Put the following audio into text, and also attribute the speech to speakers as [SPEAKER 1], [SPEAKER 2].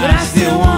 [SPEAKER 1] but I still want.